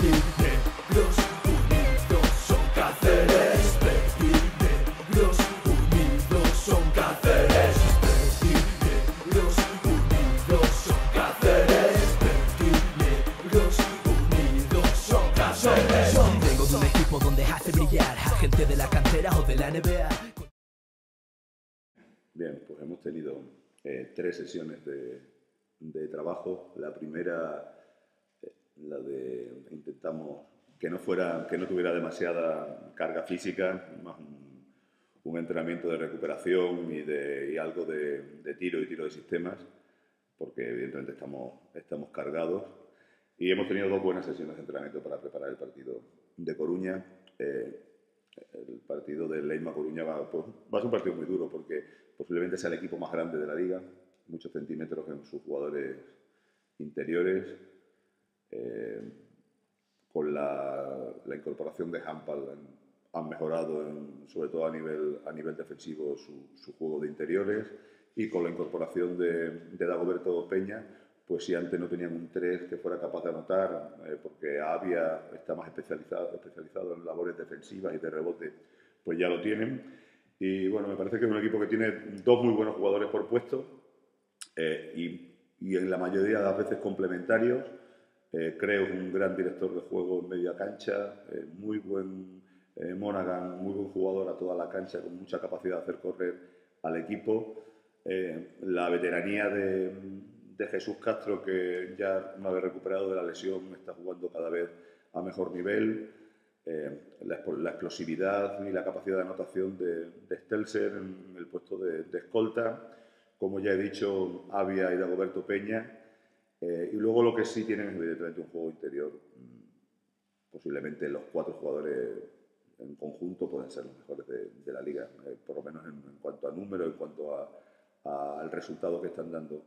Son son son son. Vengo de un equipo donde hace brillar a gente de la cantera o de la NBA. Bien, pues hemos tenido eh, tres sesiones de, trabajo. La primera, la de intentamos que no fuera, que no tuviera demasiada carga física, más un, entrenamiento de recuperación y, de, algo de, de tiro y tiro de sistemas, porque evidentemente estamos, estamos cargados. Y hemos tenido dos buenas sesiones de entrenamiento para preparar el partido de Coruña. Eh, el partido de Leima Coruña va, pues, va a ser un partido muy duro porque posiblemente sea el equipo más grande de la liga, muchos centímetros en sus jugadores interiores. Eh, con la, la, incorporación de Hampal han mejorado, en, sobre todo a nivel, a nivel defensivo, su, su, juego de interiores. Y con la incorporación de, de Dagoberto Peña, pues si antes no tenían un 3 que fuera capaz de anotar, eh, porque Avia está más especializado, especializado en labores defensivas y de rebote, pues ya lo tienen. Y bueno, me parece que es un equipo que tiene dos muy buenos jugadores por puesto eh, y, y, en la mayoría de las veces complementarios. Eh, creo un gran director de juego en media cancha, eh, muy buen Monaghan, muy buen jugador a toda la cancha, con mucha capacidad de hacer correr al equipo. la veteranía de, de Jesús Castro, que ya una vez recuperado de la lesión, está jugando cada vez a mejor nivel. Eh, la, la, explosividad y la capacidad de anotación de, de Stelzer en el puesto de, de, escolta. Como ya he dicho, Avia y Dagoberto Peña. Eh, y luego lo que sí tienen es evidentemente un juego interior. Posiblemente los cuatro jugadores en conjunto pueden ser los mejores de, de la liga, eh, por lo menos en, en, cuanto a número, en cuanto a, al resultado que están dando.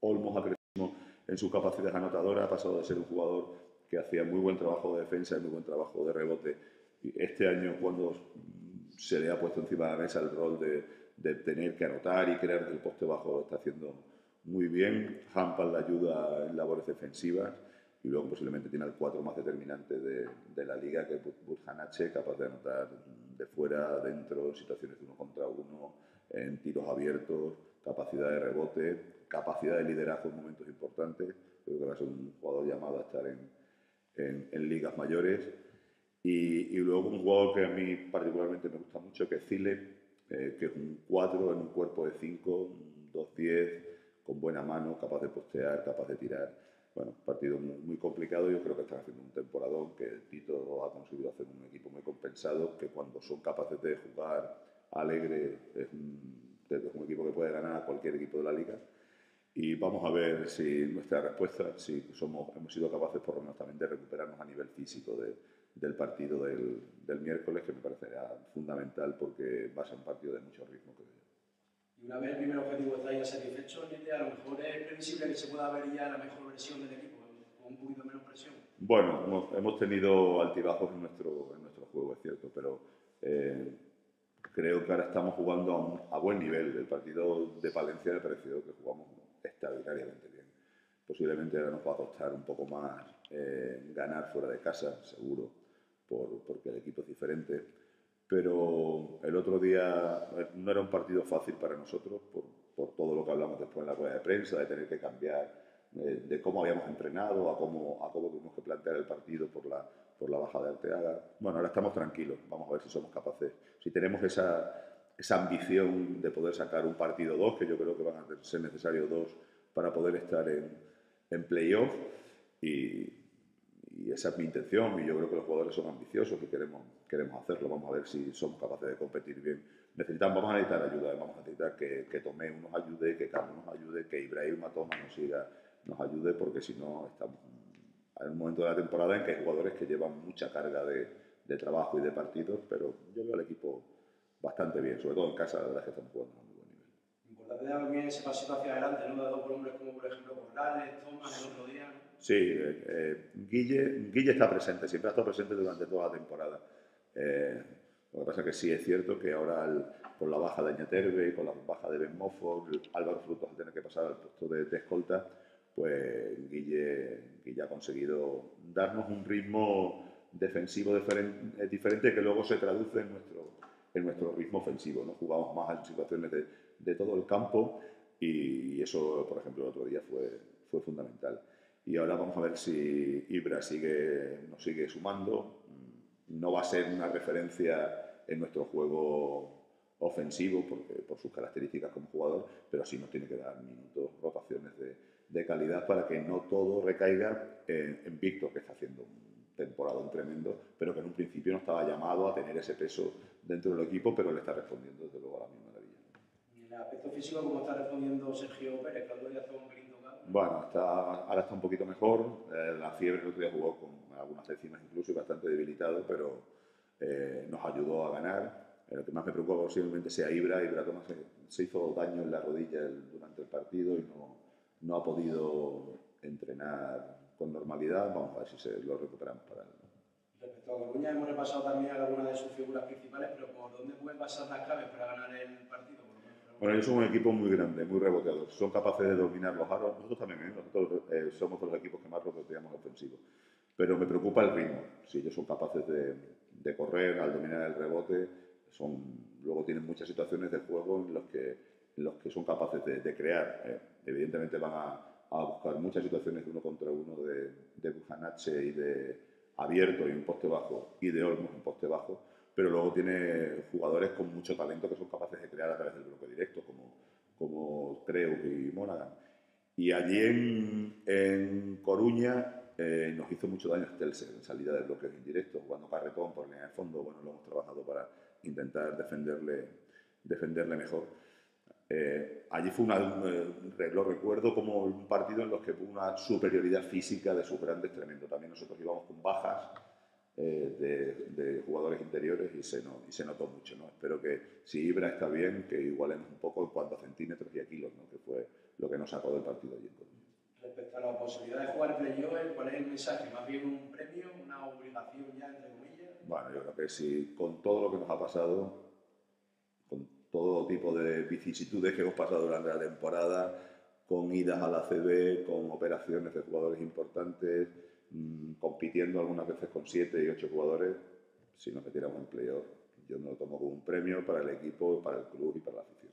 Olmos ha crecido en sus capacidades anotadoras, ha pasado de ser un jugador que hacía muy buen trabajo de defensa y muy buen trabajo de rebote. Y este año, cuando se le ha puesto encima de la mesa el rol de, de tener que anotar y crear del poste bajo, está haciendo muy bien. Hampal la ayuda en labores defensivas y luego posiblemente tiene el cuatro más determinante de, de la liga, que es Burjanache, capaz de anotar de fuera, adentro, en situaciones de uno contra uno, en tiros abiertos, capacidad de rebote, capacidad de liderazgo en momentos importantes. Creo que va a ser un jugador llamado a estar en, en, en ligas mayores. Y, y, luego un jugador que a mí particularmente me gusta mucho, que es Zile, eh, que es un 4 en un cuerpo de 5, un 2-10, con buena mano, capaz de postear, capaz de tirar. Bueno, partido muy, muy, complicado. Yo creo que están haciendo un temporadón, que Tito ha conseguido hacer un equipo muy compensado, que cuando son capaces de jugar alegre es un, es un equipo que puede ganar a cualquier equipo de la liga y vamos a ver si nuestra respuesta, si somos, hemos sido capaces por lo menos también de recuperarnos a nivel físico de, del partido del, del, miércoles, que me parecerá fundamental porque va a ser un partido de mucho ritmo. Creo yo. Y una vez el primer objetivo está ya satisfecho, a lo mejor es previsible que se pueda ver ya la mejor versión del equipo, con un poquito menos presión. Bueno, hemos, hemos tenido altibajos en nuestro, en nuestro juego, es cierto, pero eh, creo que ahora estamos jugando a, un, a, buen nivel. El partido de Palencia me pareció que jugamos extraordinariamente bien. Posiblemente ahora nos va a costar un poco más eh, ganar fuera de casa, seguro, por, porque el equipo es diferente. Pero el otro día no era un partido fácil para nosotros por, por todo lo que hablamos después en la rueda de prensa, de tener que cambiar eh, de cómo habíamos entrenado a cómo, a cómo tuvimos que plantear el partido por la, por la baja de Arteaga. Bueno, ahora estamos tranquilos, vamos a ver si somos capaces, si tenemos esa, esa ambición de poder sacar un partido 2, que yo creo que van a ser necesarios dos para poder estar en, en playoff. Y, y, esa es mi intención. Y yo creo que los jugadores son ambiciosos y queremos, queremos hacerlo. Vamos a ver si somos capaces de competir bien. Necesitamos, vamos a necesitar ayuda, vamos a necesitar que, que Tomé nos ayude, que Carlos nos ayude, que Ibrahim Matoma nos siga, nos ayude, porque si no, estamos en un momento de la temporada en que hay jugadores que llevan mucha carga de, de trabajo y de partidos, pero yo veo al equipo bastante bien, sobre todo en casa, la verdad es que estamos jugando Importante también ese pasito hacia adelante, ¿no? Dado por hombres como, por ejemplo, Corrales, Thomas, el otro día. Sí, eh, eh, Guille, Guille está presente, siempre ha estado presente durante toda la temporada. Eh, lo que pasa es que sí es cierto que ahora, el, con la baja de Añaterbe con la baja de Ben Moffo, Álvaro Frutos va a tener que pasar al puesto de, de escolta, pues Guille, Guille ha conseguido darnos un ritmo defensivo diferen- eh, diferente que luego se traduce en nuestro, en nuestro ritmo ofensivo. ¿no? Jugamos más en situaciones de, de todo el campo y eso, por ejemplo, el otro día fue, fue fundamental. Y ahora vamos a ver si Ibra sigue, nos sigue sumando. Mm, No va a ser una referencia en nuestro juego ofensivo porque, por sus características como jugador, pero sí nos tiene que dar minutos, rotaciones de, de calidad para que no todo recaiga en, en Víctor, que está haciendo un temporada tremendo, pero que en un principio no estaba llamado a tener ese peso dentro del equipo, pero le está respondiendo desde luego a la misma maravilla. Y en el aspecto físico, ¿cómo está respondiendo Sergio Pérez? Otro día estaba un pelín tocado. Bueno, está, ahora está un poquito mejor. eh, la fiebre el otro día jugó con algunas décimas incluso y bastante debilitado, pero eh, nos ayudó a ganar. Eh, lo que más me preocupa posiblemente sea Ibra. Ibra Tomás se, se hizo daño en la rodilla el- durante el partido y no, no ha podido entrenar con normalidad. Vamos a ver si se lo recuperamos para el, Respecto a Coruña, hemos repasado también algunas de sus figuras principales, pero ¿por dónde pueden pasar las claves para ganar el partido? Bueno, ellos son un equipo muy grande, muy reboteador. Son capaces de dominar los aros. Nosotros también, ¿eh? nosotros eh, somos de los equipos que más reboteamos ofensivos. Pero me preocupa el ritmo. Si ellos son capaces de, de correr al dominar el rebote, son, luego tienen muchas situaciones de juego en los que, en los que son capaces de, de crear. ¿eh? Evidentemente van a, a buscar muchas situaciones de uno contra uno de, de y de abierto y un poste bajo y de Olmos en poste bajo pero luego tiene jugadores con mucho talento que son capaces de crear a través del bloque directo, como, como Creus y Monaghan. Y allí en, en Coruña eh, nos hizo mucho daño Stelzer en salida de bloques indirectos, jugando carretón por línea de fondo. Bueno, lo hemos trabajado para intentar defenderle, defenderle mejor. Eh, allí fue una, un- lo recuerdo como un partido en los que hubo una superioridad física de sus grandes tremendo. También nosotros íbamos con bajas eh, de, de jugadores interiores y se, no- y se notó mucho. ¿no? Espero que si Ibra está bien, que igualemos un poco en cuanto a centímetros y a kilos, ¿no? que fue lo que nos sacó del partido allí. Respecto a la posibilidad de jugar playoff, ¿cuál es el mensaje? ¿Más bien un premio, una obligación ya, entre comillas? Bueno, yo creo que si con todo lo que nos ha pasado, todo tipo de vicisitudes que hemos pasado durante la temporada, con idas a la CB, con operaciones de jugadores importantes, mm, compitiendo algunas veces con siete y ocho jugadores, si nos metiéramos en playoff, yo me lo tomo como un premio para el equipo, para el club y para la afición.